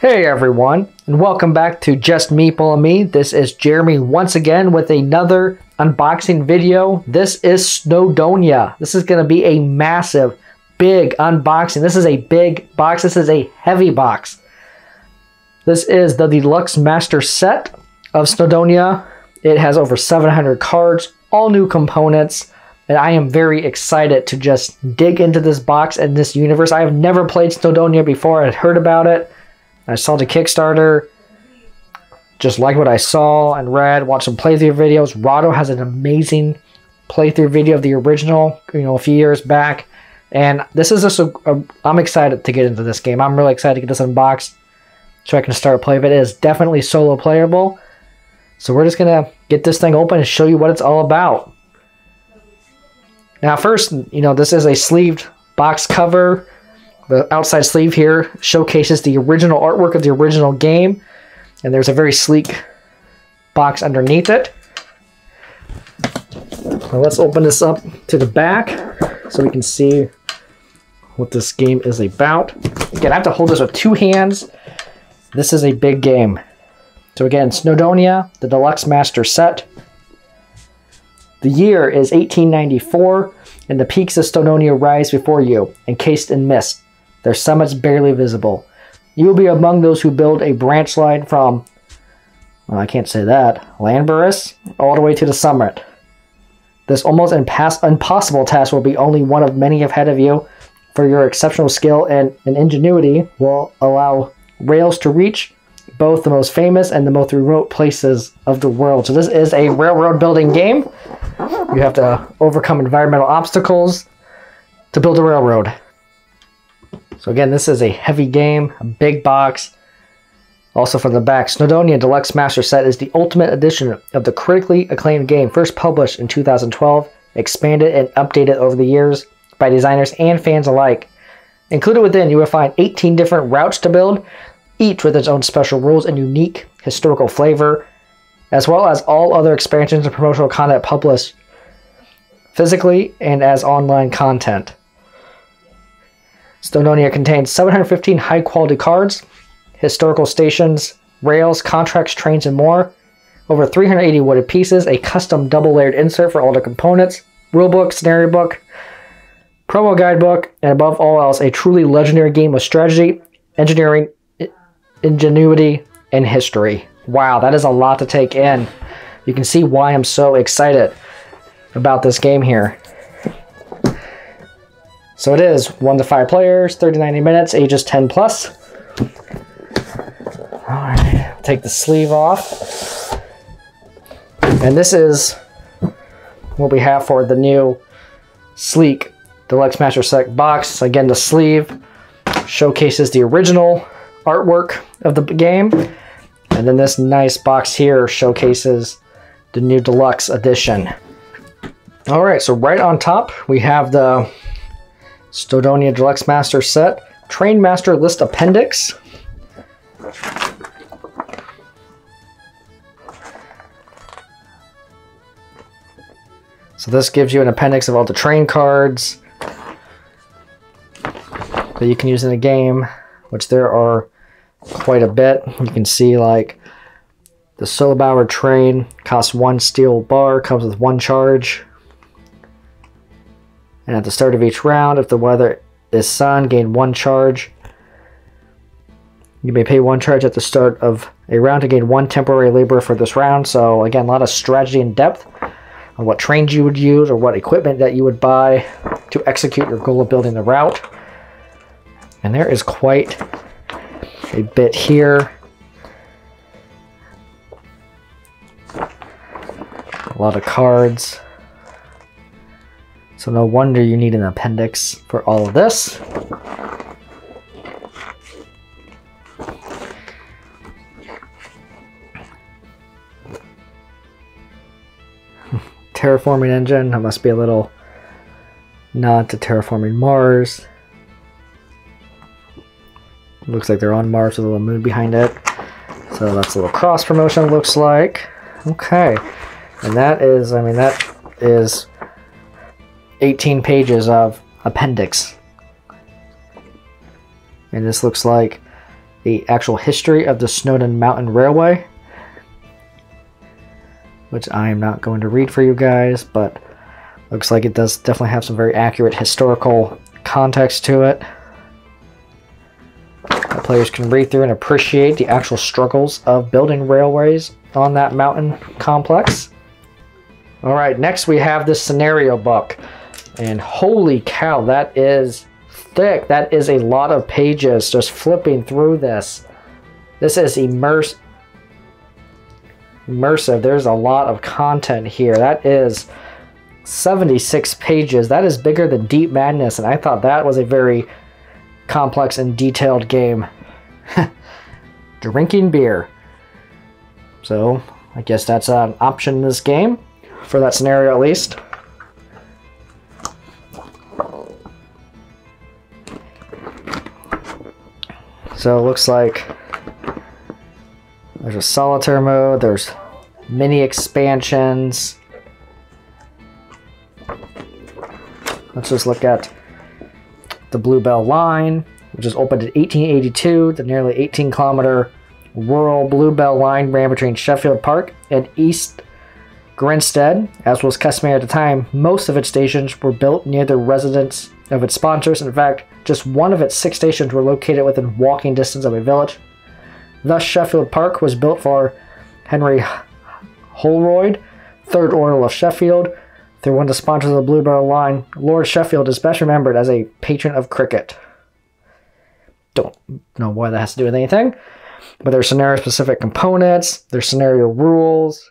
Hey everyone, and welcome back to Just Meeple and Me. This is Jeremy once again with another unboxing video. This is Snowdonia. This is going to be a massive, big unboxing. This is a big box. This is a heavy box. This is the Deluxe Master Set of Snowdonia. It has over 700 cards, all new components, and I am very excited to just dig into this box and this universe. I have never played Snowdonia before. I had heard about it I saw the Kickstarter, just like what I saw and read, watched some playthrough videos. Rahdo has an amazing playthrough video of the original, you know, a few years back. And this is just a, a I'm excited to get into this game. I'm really excited to get this unboxed so I can start play. But it is definitely solo playable. So we're just gonna get this thing open and show you what it's all about. Now first, you know, this is a sleeved box cover the outside sleeve here showcases the original artwork of the original game, and there's a very sleek box underneath it. Now let's open this up to the back so we can see what this game is about. Again, I have to hold this with two hands. This is a big game. So again, Snowdonia, the Deluxe Master Set. The year is 1894, and the peaks of Snowdonia rise before you, encased in mist. Their summits barely visible. You will be among those who build a branch line from, well, I can't say that, Landburus, all the way to the summit. This almost impass- impossible task will be only one of many ahead of you, for your exceptional skill and, and ingenuity will allow rails to reach both the most famous and the most remote places of the world. So this is a railroad building game. You have to overcome environmental obstacles to build a railroad. So again, this is a heavy game, a big box. Also from the back, Snowdonia Deluxe Master Set is the ultimate edition of the critically acclaimed game, first published in 2012, expanded and updated over the years by designers and fans alike. Included within, you will find 18 different routes to build, each with its own special rules and unique historical flavor, as well as all other expansions and promotional content published physically and as online content. Snowdonia contains 715 high quality cards, historical stations, rails, contracts, trains, and more. Over 380 wooded pieces, a custom double layered insert for all the components, rulebook, scenario book, promo guidebook, and above all else, a truly legendary game of strategy, engineering, ingenuity, and history. Wow, that is a lot to take in. You can see why I'm so excited about this game here. So it is 1 to 5 players, 30 90 minutes, ages 10 plus. Alright, take the sleeve off. And this is what we have for the new sleek Deluxe Master Set box. Again, the sleeve showcases the original artwork of the game. And then this nice box here showcases the new deluxe edition. All right, so right on top, we have the Snowdonia Deluxe Master Set, Train Master List Appendix. So this gives you an appendix of all the train cards that you can use in the game, which there are quite a bit. You can see like the Solobauer train costs one steel bar, comes with one charge. And at the start of each round, if the weather is sun, gain one charge. You may pay one charge at the start of a round to gain one temporary labor for this round. So again, a lot of strategy and depth on what trains you would use or what equipment that you would buy to execute your goal of building the route. And there is quite a bit here. A lot of cards. So no wonder you need an appendix for all of this. Terraforming engine, that must be a little nod to terraforming Mars. Looks like they're on Mars with a little moon behind it. So that's a little cross promotion looks like. Okay. And that is, I mean, that is 18 pages of appendix. And this looks like the actual history of the Snowdon Mountain Railway, which I am not going to read for you guys, but looks like it does definitely have some very accurate historical context to it. The players can read through and appreciate the actual struggles of building railways on that mountain complex. All right, next we have this scenario book. And holy cow, that is thick. That is a lot of pages just flipping through this. This is immerse, immersive. There's a lot of content here. That is 76 pages. That is bigger than Deep Madness, and I thought that was a very complex and detailed game. Drinking beer. So, I guess that's an option in this game for that scenario at least. So it looks like there's a solitaire mode, there's mini expansions. Let's just look at the Bluebell Line, which was opened in 1882. The nearly 18 kilometer rural Bluebell Line ran between Sheffield Park and East Grinstead, as was customary at the time, most of its stations were built near the residence of its sponsors. In fact, just one of its six stations were located within walking distance of a village. Thus, Sheffield Park was built for Henry Holroyd, 3rd Earl of Sheffield. Through one of the sponsors of the Bluebell line, Lord Sheffield is best remembered as a patron of cricket. Don't know why that has to do with anything, but there's scenario specific components, there's scenario rules,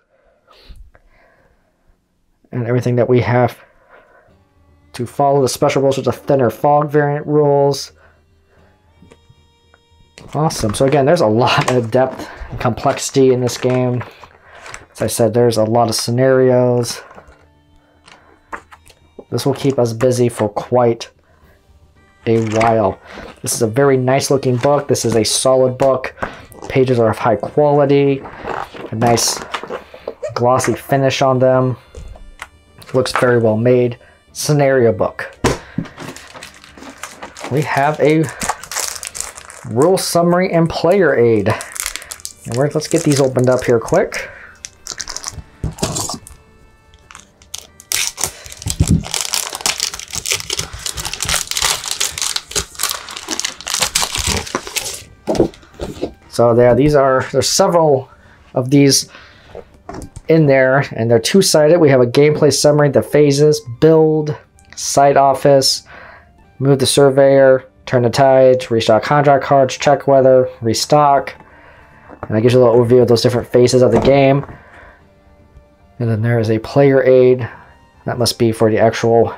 and everything that we have to follow the special rules with the thinner fog variant rules. Awesome. So again, there's a lot of depth and complexity in this game. As I said, there's a lot of scenarios. This will keep us busy for quite a while. This is a very nice looking book. This is a solid book. Pages are of high quality. A nice glossy finish on them. Looks very well made. Scenario book. We have a rule summary and player aid. And let's get these opened up here quick. So there, these are, there's several of these in there, and they're two-sided. We have a gameplay summary, the phases, build, site office, move the surveyor, turn the tide, restock contract cards, check weather, restock. And that gives you a little overview of those different phases of the game. And then there is a player aid. That must be for the actual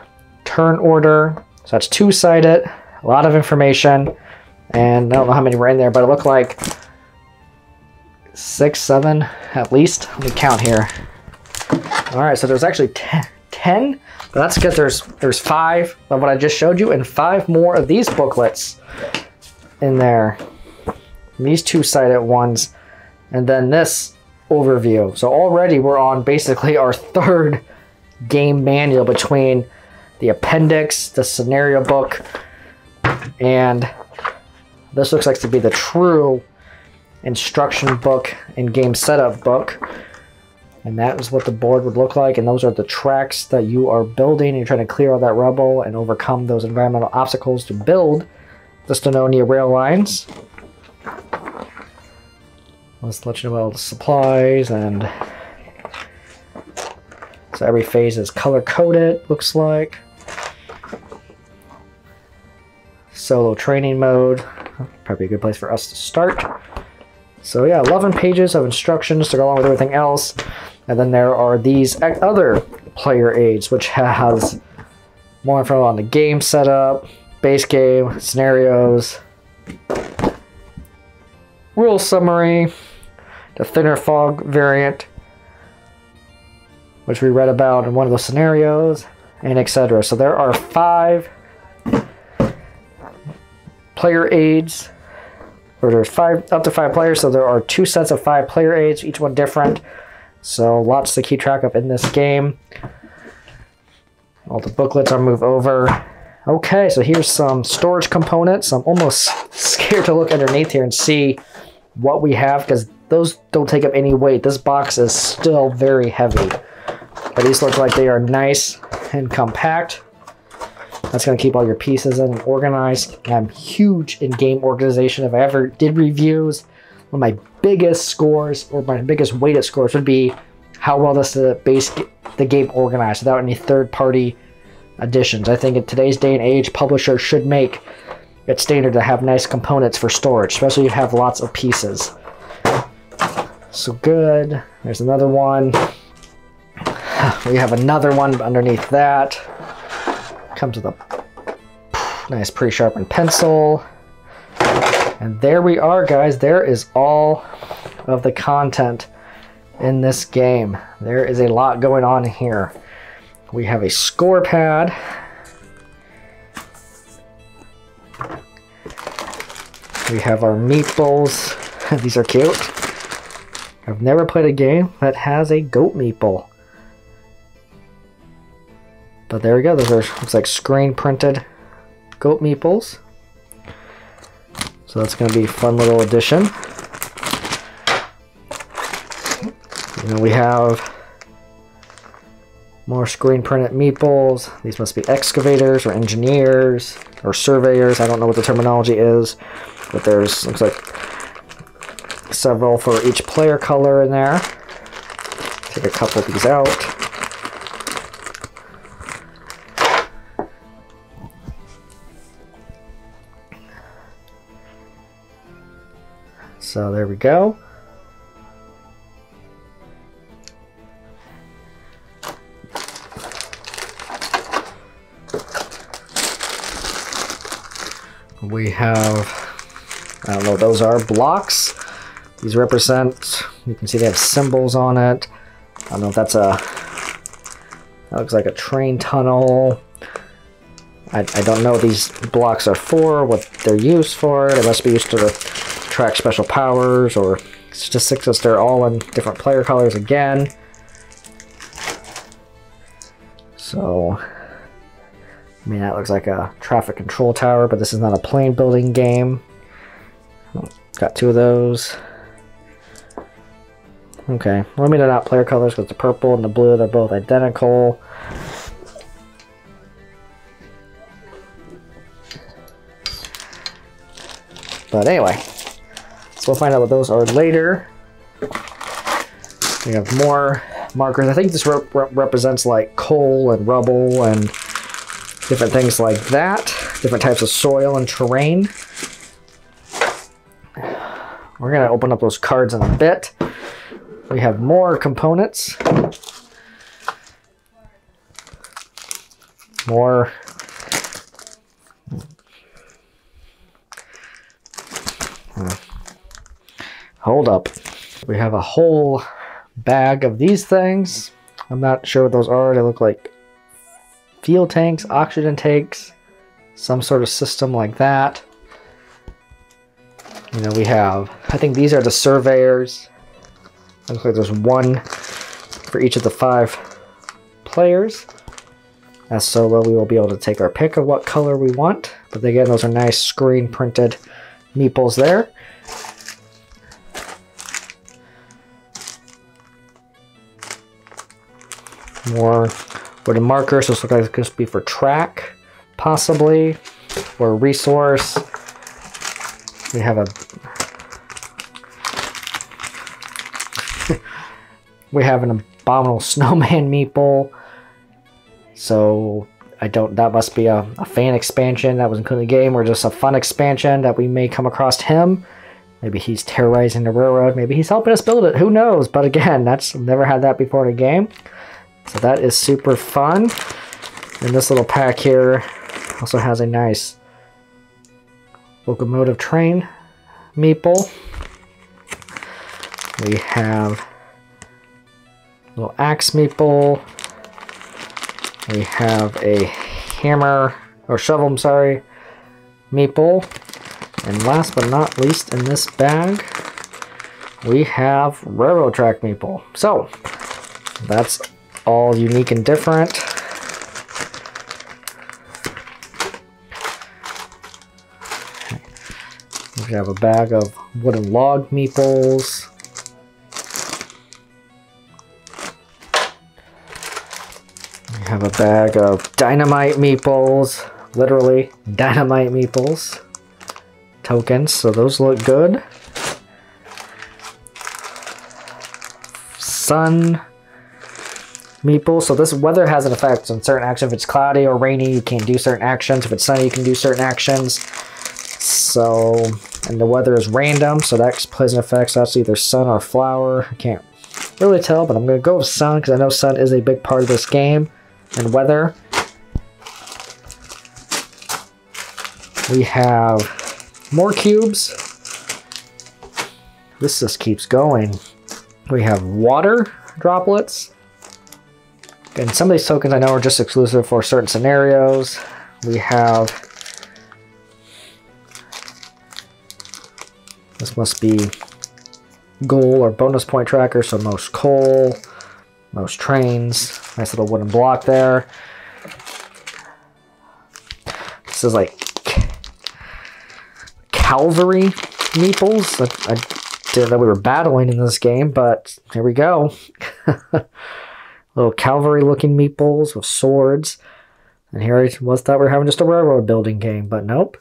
turn order. So that's two-sided, a lot of information. And I don't know how many were in there, but it looked like six, seven at least. Let me count here. All right, so there's actually 10, but that's because there's there's five of what I just showed you and five more of these booklets in there. These two-sided ones, and then this overview. So already we're on basically our third game manual between the appendix, the scenario book, and this looks like to be the true instruction book and game setup book. And that is what the board would look like. And those are the tracks that you are building. You're trying to clear all that rubble and overcome those environmental obstacles to build the Snowdonia rail lines. Let's let you know about the supplies and so every phase is color coded, looks like. Solo training mode, probably a good place for us to start. So yeah, 11 pages of instructions to go along with everything else. And then there are these other player aids, which has more info on the game setup, base game, scenarios, rule summary, the thinner fog variant, which we read about in one of the scenarios, and etc. So there are five player aids there's five up to five players, so there are two sets of five player aids, each one different. So lots to keep track of in this game. All the booklets are moved over. Okay, so here's some storage components. I'm almost scared to look underneath here and see what we have because those don't take up any weight. This box is still very heavy. But these look like they are nice and compact. That's going to keep all your pieces in and organized. I'm huge in game organization. If I ever did reviews, one of my biggest scores or my biggest weighted scores would be how well does the base the game organized without any third-party additions. I think in today's day and age, publishers should make it standard to have nice components for storage, especially if you have lots of pieces. So good. There's another one. We have another one underneath that. Comes with a nice pre-sharpened pencil. And there we are, guys. There is all of the content in this game. There is a lot going on here. We have a score pad. We have our meatballs. These are cute. I've never played a game that has a goat meatball. But there we go. Those are looks like screen printed goat meeples. So that's going to be a fun little addition. You know, we have more screen printed meeples. These must be excavators or engineers or surveyors. I don't know what the terminology is, but there's looks like several for each player color in there. Take a couple of these out. So there we go. We have, I don't know those are, blocks. These represent, you can see they have symbols on it. I don't know if that's a, that looks like a train tunnel. I, I don't know what these blocks are for, what they're used for. They must be used to track special powers or statistics they're all in different player colors again. So, I mean, that looks like a traffic control tower, but this is not a plane building game. Got two of those. Okay, I mean, they're not player colors because the purple and the blue, they're both identical. But anyway, We'll find out what those are later. We have more markers. I think this represents like coal and rubble and different things like that. Different types of soil and terrain. We're going to open up those cards in a bit. We have more components. More Hold up. We have a whole bag of these things. I'm not sure what those are. They look like fuel tanks, oxygen tanks, some sort of system like that. You know, we have, I think these are the surveyors. Looks like there's one for each of the five players. As solo, we will be able to take our pick of what color we want. But again, those are nice screen printed meeples there. More wooden markers. This looks like going to be for track, possibly, or resource. We have a we have an abominable snowman meeple. So I don't. That must be a, a fan expansion that was included in the game, or just a fun expansion that we may come across him. Maybe he's terrorizing the railroad. Maybe he's helping us build it. Who knows? But again, that's never had that before in a game. So that is super fun. And this little pack here also has a nice locomotive train meeple. We have a little axe meeple. We have a hammer, or shovel, I'm sorry, meeple. And last but not least in this bag, we have railroad track meeple. So, that's all unique and different. We have a bag of wooden log meeples. We have a bag of dynamite meeples, literally dynamite meeples tokens, so those look good. Sun meeple. So this weather has an effect on certain actions. If it's cloudy or rainy, you can't do certain actions. If it's sunny, you can do certain actions. So, and the weather is random, so that plays an effect. So that's either sun or flower. I can't really tell, but I'm going to go with sun because I know sun is a big part of this game and weather. We have more cubes. This just keeps going. We have water droplets. And some of these tokens I know are just exclusive for certain scenarios. We have... This must be goal or bonus point tracker, so most coal, most trains. Nice little wooden block there. This is like cavalry meeples. I, I didn't know we were battling in this game, but here we go. little cavalry looking meeples with swords. And here I was thought we were having just a railroad building game, but nope.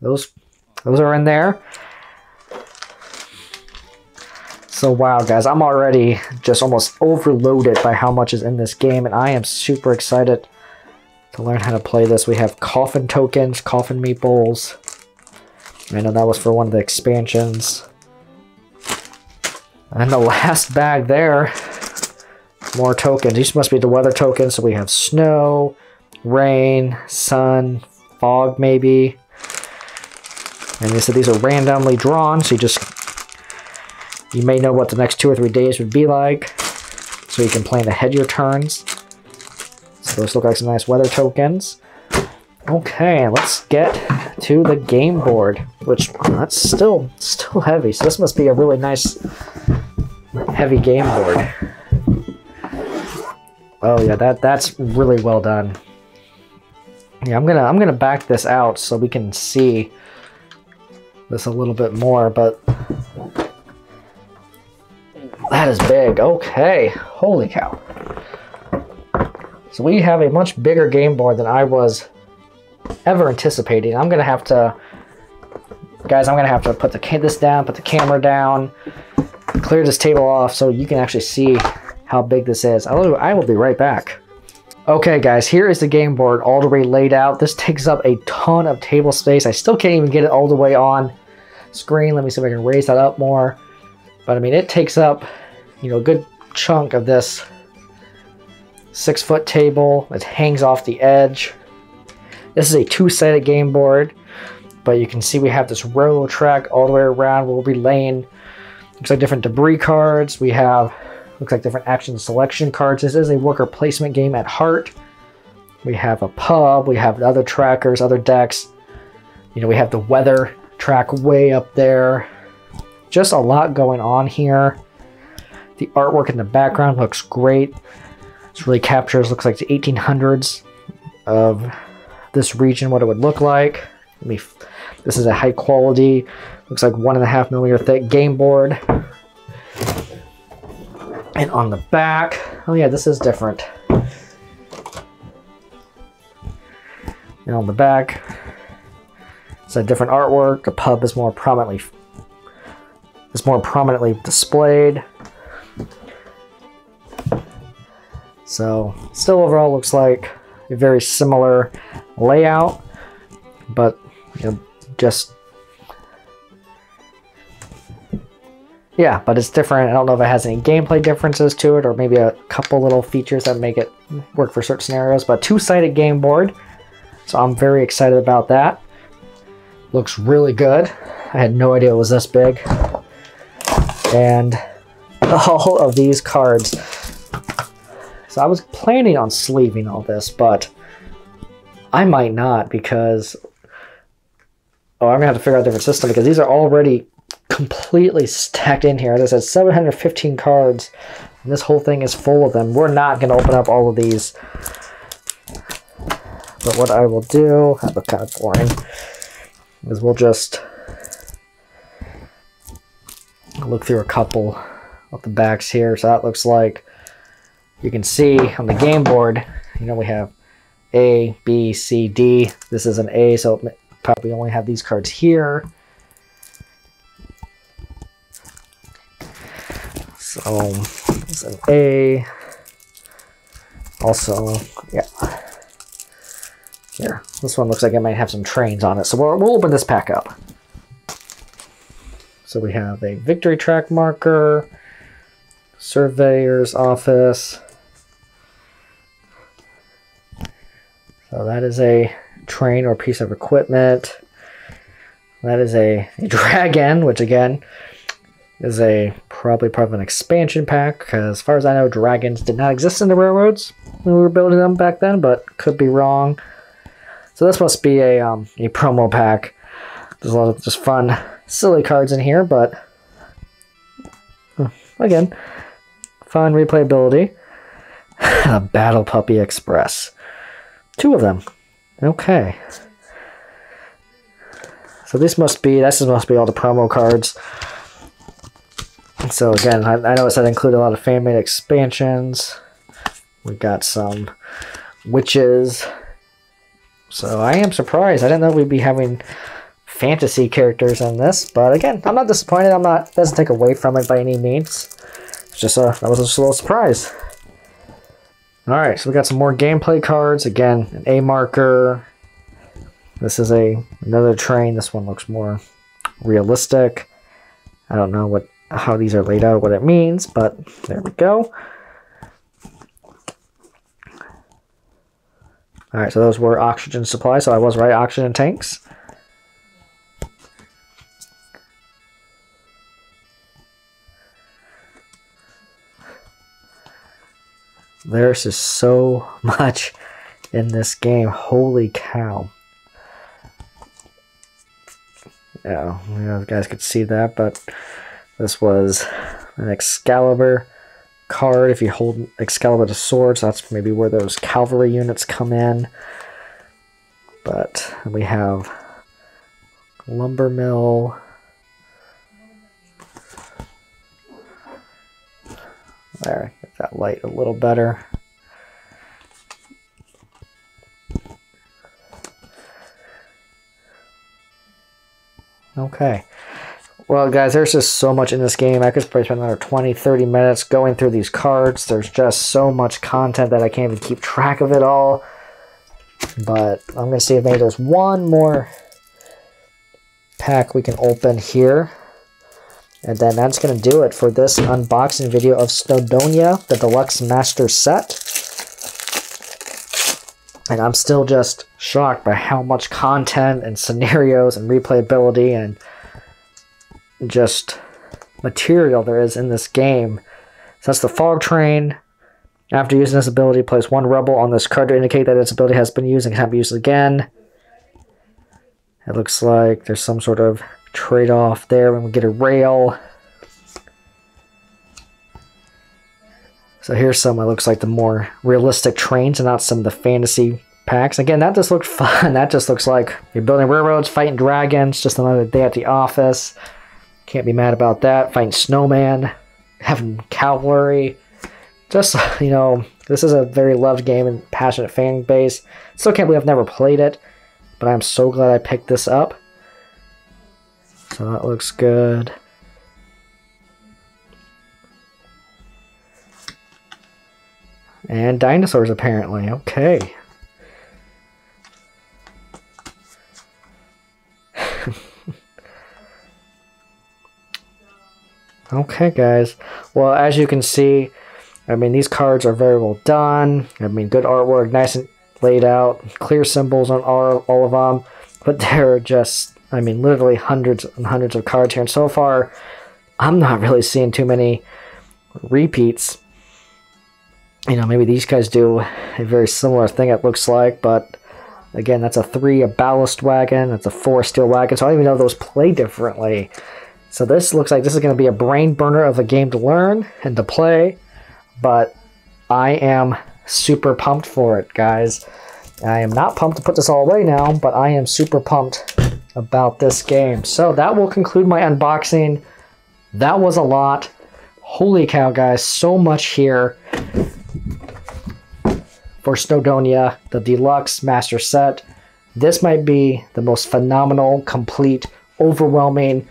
Those those are in there. So wow guys, I'm already just almost overloaded by how much is in this game and I am super excited to learn how to play this. We have coffin tokens, coffin meeples. I know that was for one of the expansions. And the last bag there more tokens. These must be the weather tokens. So we have snow, rain, sun, fog maybe. And they said these are randomly drawn. So you just, you may know what the next two or three days would be like. So you can plan ahead your turns. So those look like some nice weather tokens. Okay, let's get to the game board, which that's still still heavy. So this must be a really nice heavy game board. Oh yeah, that that's really well done. Yeah, I'm gonna I'm gonna back this out so we can see this a little bit more, but that is big. Okay, holy cow. So we have a much bigger game board than I was ever anticipating. I'm gonna have to, guys, I'm gonna have to put the this down, put the camera down, clear this table off so you can actually see how big this is. I will be right back. Okay guys, here is the game board all the way laid out. This takes up a ton of table space. I still can't even get it all the way on screen. Let me see if I can raise that up more. But I mean, it takes up, you know, a good chunk of this six foot table. It hangs off the edge. This is a two-sided game board, but you can see we have this railroad track all the way around. We'll be laying, looks like different debris cards. We have Looks like different action selection cards. This is a worker placement game at heart. We have a pub, we have other trackers, other decks. You know, we have the weather track way up there. Just a lot going on here. The artwork in the background looks great. This really captures, looks like the 1800s of this region, what it would look like. Let me, this is a high quality, looks like one and a half millimeter thick game board. And on the back, oh yeah, this is different. And on the back, it's a different artwork. The pub is more prominently is more prominently displayed. So still overall looks like a very similar layout, but you know, just Yeah, but it's different. I don't know if it has any gameplay differences to it or maybe a couple little features that make it work for certain scenarios. But two-sided game board, so I'm very excited about that. Looks really good. I had no idea it was this big. And all of these cards. So I was planning on sleeving all this, but I might not because... Oh, I'm going to have to figure out a different system because these are already completely stacked in here. As I said, 715 cards. And this whole thing is full of them. We're not going to open up all of these. But what I will do, have a kind of boring, is we'll just look through a couple of the backs here. So that looks like you can see on the game board, you know, we have A, B, C, D. This is an A, so probably only have these cards here. Um, so it's an A. Also, yeah. Here, this one looks like it might have some trains on it. So we'll, we'll open this pack up. So we have a victory track marker, surveyor's office. So that is a train or piece of equipment. That is a, a dragon, which again is a probably part of an expansion pack. Because as far as I know, dragons did not exist in the railroads when we were building them back then, but could be wrong. So this must be a um, a promo pack. There's a lot of just fun silly cards in here, but again, fun replayability. Battle Puppy Express. Two of them. Okay. So this must be, this must be all the promo cards. So again, I, I noticed that include a lot of fan-made expansions. We got some witches. So I am surprised. I didn't know we'd be having fantasy characters in this, but again, I'm not disappointed. I'm not doesn't take away from it by any means. It's just a that was just a little surprise. All right, so we got some more gameplay cards. Again, an A marker. This is a another train. This one looks more realistic. I don't know what how these are laid out, what it means, but there we go. All right, so those were oxygen supplies. So I was right, oxygen tanks. There's just so much in this game. Holy cow. Yeah, you know, guys could see that, but this was an Excalibur card. If you hold Excalibur to swords, that's maybe where those cavalry units come in. But we have lumber mill. There, get that light a little better. Okay. Well, guys, there's just so much in this game. I could probably spend another 20, 30 minutes going through these cards. There's just so much content that I can't even keep track of it all. But I'm going to see if maybe there's one more pack we can open here. And then that's going to do it for this unboxing video of Snowdonia, the Deluxe Master Set. And I'm still just shocked by how much content and scenarios and replayability and just material there is in this game. So that's the Fog Train. After using this ability, place one rubble on this card to indicate that its ability has been used and cannot be used again. It looks like there's some sort of trade-off there when we get a rail. So here's some it looks like the more realistic trains and not some of the fantasy packs. Again, that just looks fun. That just looks like you're building railroads, fighting dragons, just another day at the office. Can't be mad about that. Fighting snowman, having cavalry. Just, you know, this is a very loved game and passionate fan base. Still can't believe I've never played it, but I'm so glad I picked this up. So that looks good. And dinosaurs, apparently. Okay. Okay, guys. Well, as you can see, I mean, these cards are very well done. I mean, good artwork, nice and laid out, clear symbols on all, all of them. But there are just I mean, literally hundreds and hundreds of cards here. And so far, I'm not really seeing too many repeats. You know, maybe these guys do a very similar thing, it looks like. But again, that's a three, a ballast wagon. That's a four, steel wagon. So I don't even know those play differently. So this looks like this is going to be a brain burner of a game to learn and to play. But I am super pumped for it, guys. I am not pumped to put this all away now, but I am super pumped about this game. So that will conclude my unboxing that was a lot. Holy cow, guys, so much here for Snowdonia, the deluxe master set. This might be the most phenomenal, complete, overwhelming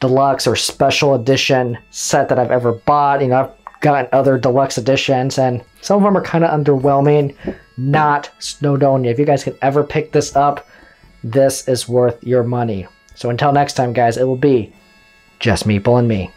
deluxe or special edition set that I've ever bought. You know, I've gotten other deluxe editions and some of them are kind of underwhelming. Not Snowdonia. If you guys can ever pick this up, this is worth your money. So until next time, guys, it will be just Meeple and me.